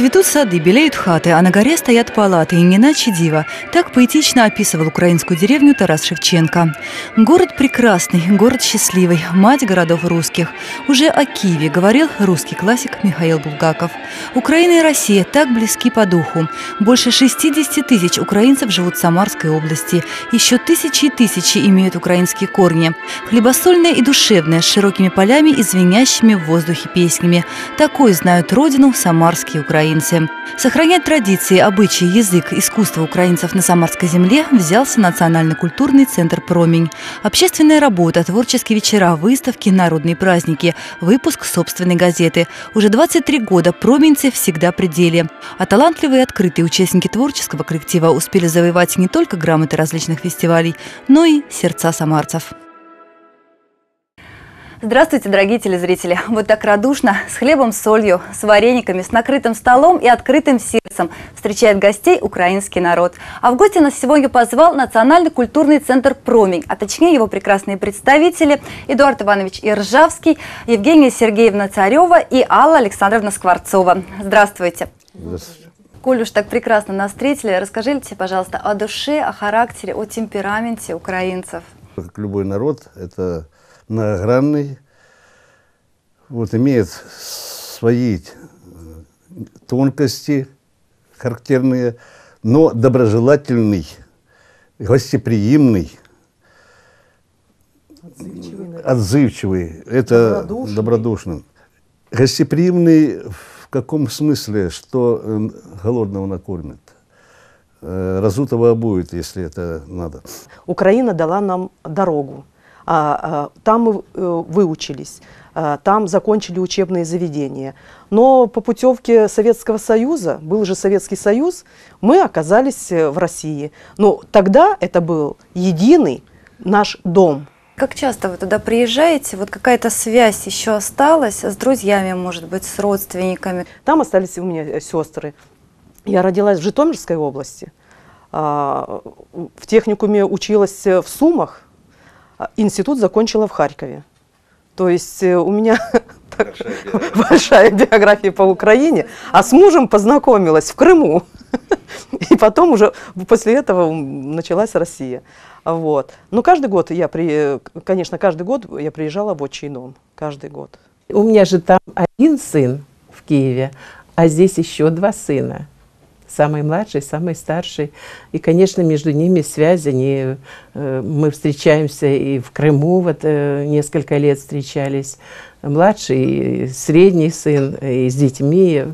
Цветут сады, белеют хаты, а на горе стоят палаты, и не иначе дива. Так поэтично описывал украинскую деревню Тарас Шевченко. Город прекрасный, город счастливый, мать городов русских. Уже о Киеве говорил русский классик Михаил Булгаков. Украина и Россия так близки по духу. Больше 60 тысяч украинцев живут в Самарской области. Еще тысячи и тысячи имеют украинские корни. Хлебосольное и душевное, с широкими полями и звенящими в воздухе песнями. Такой знают родину самарские украинцы. Сохранять традиции, обычаи, язык, искусство украинцев на Самарской земле взялся Национально-культурный центр «Промень». Общественная работа, творческие вечера, выставки, народные праздники, выпуск собственной газеты. Уже 23 года променьцы всегда при деле. А талантливые и открытые участники творческого коллектива успели завоевать не только грамоты различных фестивалей, но и сердца самарцев. Здравствуйте, дорогие телезрители! Вот так радушно, с хлебом, солью, с варениками, с накрытым столом и открытым сердцем встречает гостей украинский народ. А в гости нас сегодня позвал Национальный культурный центр «Промень», а точнее его прекрасные представители Эдуард Иванович Иржавский, Евгения Сергеевна Царева и Алла Александровна Скворцова. Здравствуйте! Здравствуйте! Коль уж так прекрасно нас встретили, расскажите, пожалуйста, о душе, о характере, о темпераменте украинцев. Как любой народ, это многогранный, вот, имеет свои тонкости характерные, но доброжелательный, гостеприимный, отзывчивый, отзывчивый это добродушный. добродушный. Гостеприимный в каком смысле, что э, голодного накормит? Э, разутого обует, если это надо. Украина дала нам дорогу. А, а, там мы э, выучились, а, там закончили учебные заведения. Но по путевке Советского Союза, был же Советский Союз, мы оказались э, в России. Но тогда это был единый наш дом. Как часто вы туда приезжаете? Вот какая-то связь еще осталась с друзьями, может быть, с родственниками? Там остались у меня сестры. Я родилась в Житомирской области. В техникуме училась в Сумах, институт закончила в Харькове. То есть э, у меня большая биография по Украине, а с мужем познакомилась в Крыму. И потом уже после этого началась Россия. Вот. Но каждый год я, при, конечно, каждый год я приезжала в отчий дом. Каждый год. У меня же там один сын в Киеве, а здесь еще два сына самый младший, самый старший. И, конечно, между ними связь, они, э, мы встречаемся и в Крыму, вот э, несколько лет встречались. Младший, средний сын, и с детьми.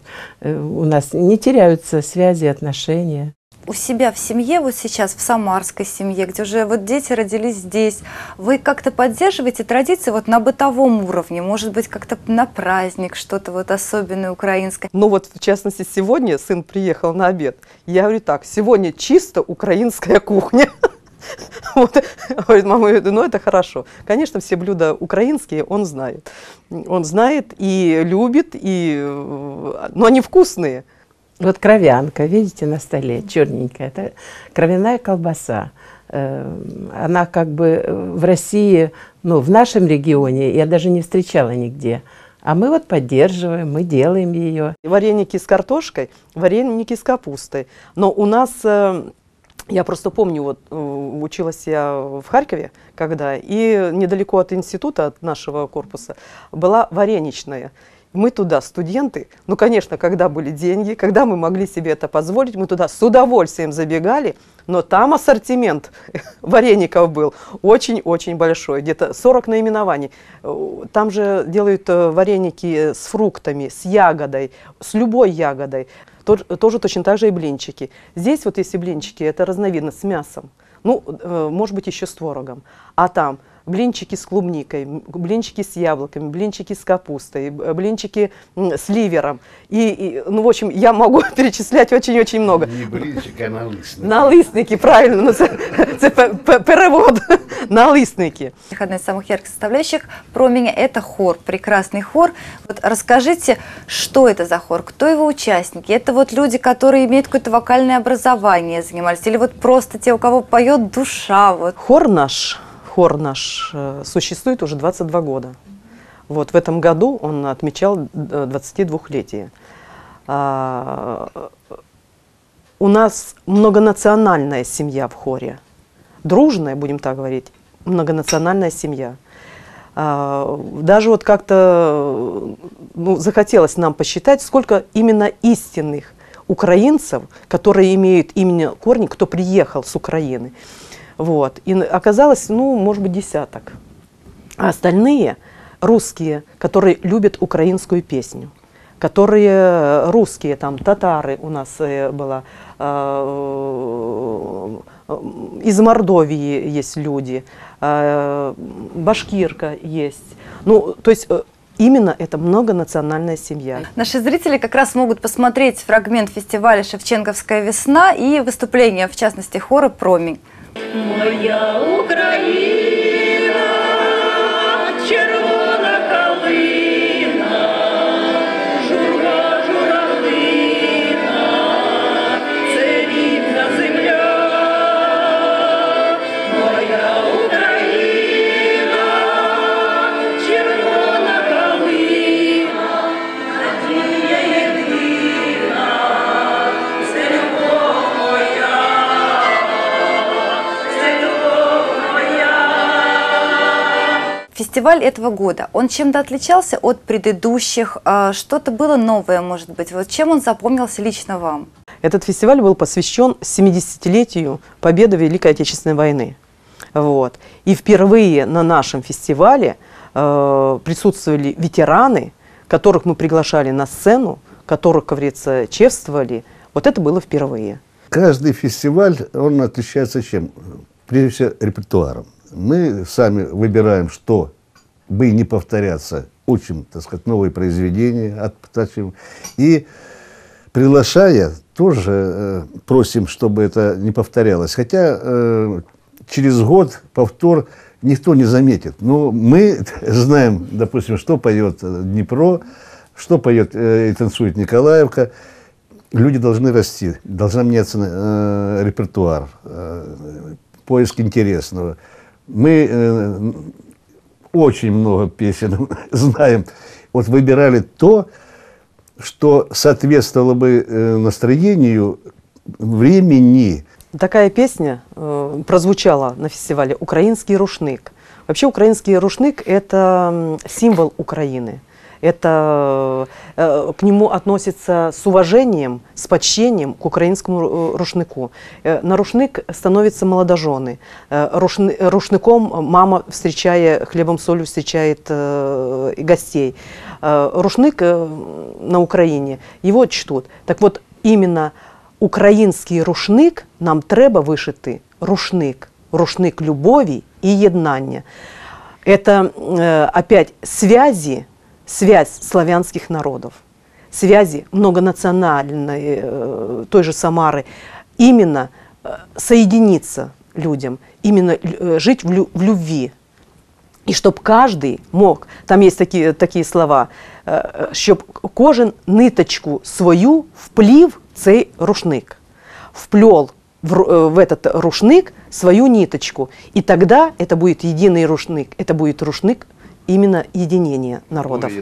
Э, у нас не теряются связи, отношения у себя в семье, вот сейчас в самарской семье, где уже вот дети родились здесь, вы как-то поддерживаете традиции вот на бытовом уровне, может быть, как-то на праздник что-то вот особенное украинское? Ну вот, в частности, сегодня сын приехал на обед. Я говорю так, сегодня чисто украинская кухня. Вот. Говорит, мама, ну это хорошо. Конечно, все блюда украинские он знает. Он знает и любит, и... но они вкусные. Вот кровянка, видите, на столе, черненькая. Это кровяная колбаса. Э, она как бы в России, ну, в нашем регионе я даже не встречала нигде. А мы вот поддерживаем, мы делаем ее. Вареники с картошкой, вареники с капустой. Но у нас, э, я просто помню, вот э, училась я в Харькове, когда, и недалеко от института, от нашего корпуса, была вареничная. Мы туда, студенты, ну, конечно, когда были деньги, когда мы могли себе это позволить, мы туда с удовольствием забегали, но там ассортимент вареников был очень-очень большой, где-то 40 наименований. Там же делают э, вареники с фруктами, с ягодой, с любой ягодой. Тоже точно так же и блинчики. Здесь вот если блинчики, это разновидность с мясом, ну, э, может быть, еще с творогом. А там блинчики с клубникой, блинчики с яблоками, блинчики с капустой, блинчики с ливером. И, и ну, в общем, я могу перечислять очень-очень много. Не блинчики, а налисники. Налисники, правильно, ну, це, це перевод. Налисники. Одна из самых ярких составляющих про меня – это хор, прекрасный хор. Вот расскажите, что это за хор, кто его участники? Это вот люди, которые имеют какое-то вокальное образование, занимались, или вот просто те, у кого поет душа? Вот. Хор наш хор наш э, существует уже 22 года. Вот в этом году он отмечал 22-летие. А, у нас многонациональная семья в хоре. Дружная, будем так говорить, многонациональная семья. А, даже вот как-то ну, захотелось нам посчитать, сколько именно истинных украинцев, которые имеют именно корни, кто приехал с Украины. Вот. И оказалось, ну, может быть, десяток. А остальные русские, которые любят украинскую песню которые русские, там татары у нас э, было, э, из Мордовии есть люди, э, башкирка есть. Ну, то есть Именно это многонациональная семья. Наши зрители как раз могут посмотреть фрагмент фестиваля «Шевченковская весна» и выступление, в частности, хора «Промень». Моя Украина, фестиваль этого года, он чем-то отличался от предыдущих? А, что-то было новое, может быть? Вот чем он запомнился лично вам? Этот фестиваль был посвящен 70-летию победы Великой Отечественной войны. Вот. И впервые на нашем фестивале э, присутствовали ветераны, которых мы приглашали на сцену, которых, как говорится, чествовали. Вот это было впервые. Каждый фестиваль, он отличается чем? Прежде всего, репертуаром. Мы сами выбираем, что бы не повторяться, учим, так сказать, новые произведения, оттачиваем. И приглашая, тоже э, просим, чтобы это не повторялось. Хотя э, через год повтор никто не заметит. Но мы знаем, допустим, что поет Днепро, что поет э, и танцует Николаевка. Люди должны расти, должен меняться э, репертуар, э, поиск интересного. Мы э, очень много песен знаем. Вот выбирали то, что соответствовало бы э, настроению времени. Такая песня э, прозвучала на фестивале «Украинский рушник». Вообще украинский рушник – это символ Украины – это э, к нему относится с уважением, с почтением к украинскому э, рушнику. Э, на рушник становятся молодожены. Рушны, рушником мама, встречая хлебом солью, встречает гостей. Рушник на Украине, его чтут. Так вот, именно український рушник нам треба вишити рушник, рушник любові и єднання. Это опять связи связь славянских народов, связи многонациональной э, той же Самары, именно э, соединиться людям, именно э, жить в, лю в любви. І щоб каждый мог, там есть такие, такие слова, щоб кожен ниточку свою вплів цей рушник, вплел в, в этот рушник свою ниточку. И тогда это будет единый рушник, это будет рушник именно единение народов.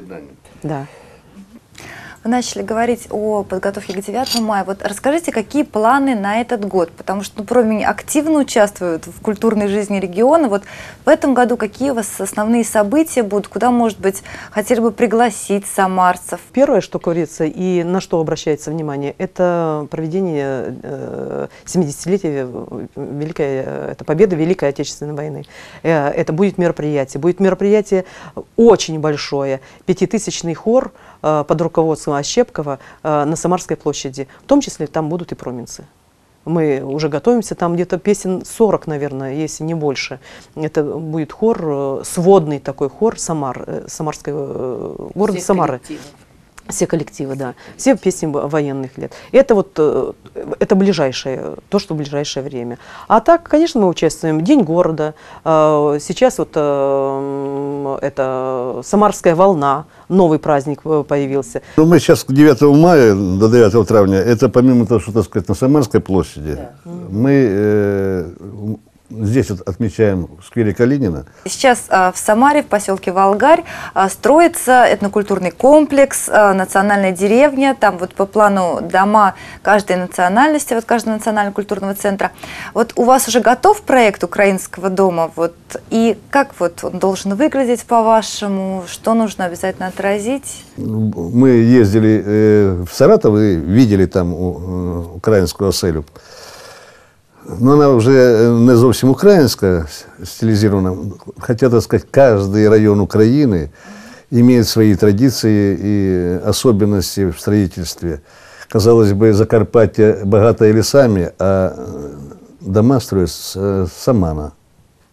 Да. Вы начали говорить о подготовке к 9 мая. Вот расскажите, какие планы на этот год? Потому что ну, Промень активно участвует в культурной жизни региона. Вот в этом году какие у вас основные события будут? Куда, может быть, хотели бы пригласить самарцев? Первое, что говорится и на что обращается внимание, это проведение э, 70-летия Великой, это победы Великой Отечественной войны. Э, это будет мероприятие. Будет мероприятие очень большое. Пятитысячный хор э, под руководством Ощепкова э, на Самарской площади. В том числе там будут и променцы. Мы уже готовимся, там где-то песен 40, наверное, если не больше. Это будет хор, э, сводный такой хор Самар, э, Самарского города Все Самары. Коллективы. Все коллективы, да. Все песни военных лет. Это вот это ближайшее, то, что в ближайшее время. А так, конечно, мы участвуем. День города. Сейчас вот это Самарская волна новый праздник э, появился. Ну, мы сейчас к 9 мая до 9 травня, это помимо того, что, так сказать, на Самарской площади, да. мы э, здесь вот отмечаем в сквере Калинина. Сейчас а, в Самаре, в поселке Волгарь, а, строится этнокультурный комплекс, а, национальная деревня, там вот по плану дома каждой национальности, вот каждого национально-культурного центра. Вот у вас уже готов проект украинского дома, вот, и как вот он должен выглядеть по-вашему, что нужно обязательно отразить? Мы ездили э, в Саратов и видели там э, украинскую оселю. Ну, она вже не зовсім українська стилизирована. Хотя, так сказать, каждый район Украины имеет свои традиции и особенности в строительстве. Казалось бы, Закарпаття богатое лесами, а дома строят с самана.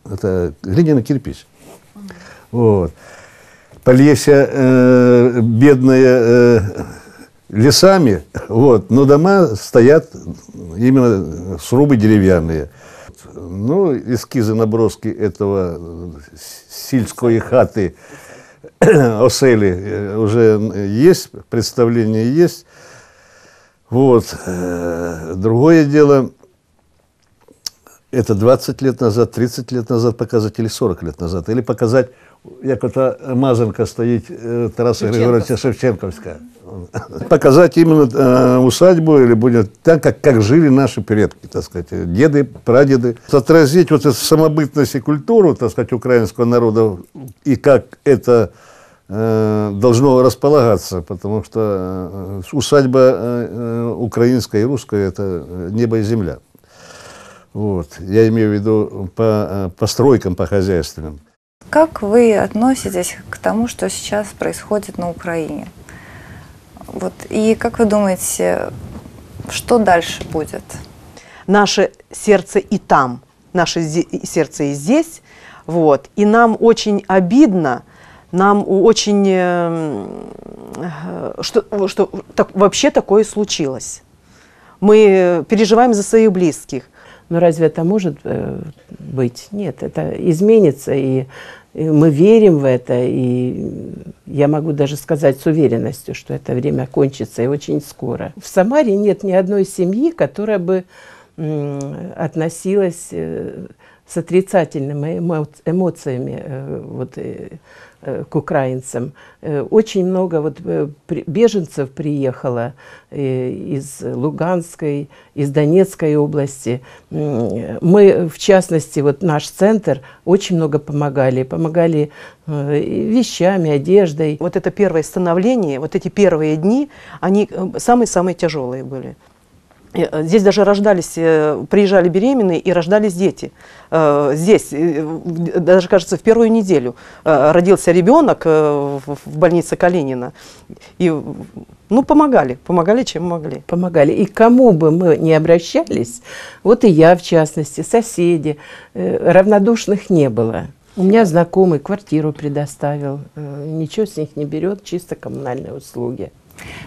Это глиняный кирпич. Вот. Полесье э, бедное э, лесами, вот, но дома стоят именно срубы деревянные. Ну, эскизы, наброски этого сельской хаты, осели уже есть, представление есть. Вот. Другое дело, это 20 лет назад, 30 лет назад показать или 40 лет назад, или показать, як ота мазанка стоїть Тараса Григоровича Шевченковська. показать именно э, усадьбу или будет так, как, как жили наши предки, так сказать, деды, прадеды. Отразить вот эту самобытность и культуру, так сказать, украинского народа и как это э, должно располагаться, потому что э, усадьба э, украинская и русская – это небо и земля. Вот. Я имею в виду по э, постройкам, по хозяйственным. Как вы относитесь к тому, что сейчас происходит на Украине? Вот. И как вы думаете, что дальше будет? Наше сердце и там, наше сердце и здесь. Вот. И нам очень обидно, нам очень, э, что, что так, вообще такое случилось. Мы переживаем за своих близких. Но разве это может э, быть? Нет, это изменится, и мы верим в это, и я могу даже сказать с уверенностью, что это время кончится и очень скоро. В Самаре нет ни одной семьи, которая бы относилась э, с отрицательными эмоциями э, вот, э, к украинцам. Очень много вот беженцев приехало из Луганской, из Донецкой области. Мы, в частности, вот наш центр очень много помогали. Помогали вещами, одеждой. Вот это первое становление, вот эти первые дни, они самые-самые тяжелые были. Э, здесь даже рождались, э, приезжали беременные и рождались дети. Э, здесь, даже кажется, в первую неделю родился ребенок в больнице Калинина. И, ну, помогали, помогали, чем могли. Помогали. И кому бы мы ни обращались, вот и я, в частности, соседи, равнодушных не было. У меня знакомый квартиру предоставил, ничего с них не берет, чисто коммунальные услуги.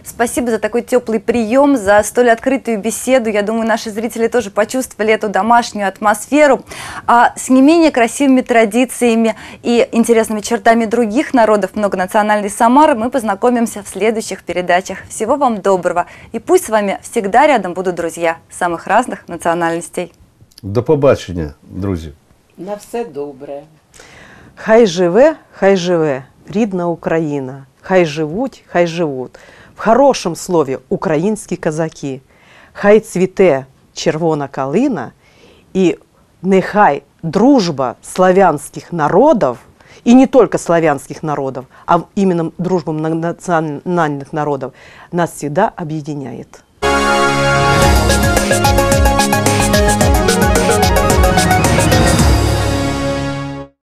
Спасибо за такой теплый прием, за столь открытую беседу. Я думаю, наши зрители тоже почувствовали эту домашнюю атмосферу. А с не менее красивыми традициями и интересными чертами других народов многонациональной Самары мы познакомимся в следующих передачах. Всего вам доброго. И пусть с вами всегда рядом будут друзья самых разных национальностей. До побачення, друзі. На все добре. Хай живе, хай живе, рідна Україна. Хай живуть, хай живуть в хорошому слові українські козаки. Хай цвіте червона калина, і нехай дружба славянських народів, и не только славянских народов, а именно дружбу национальных народов, нас всегда объединяет.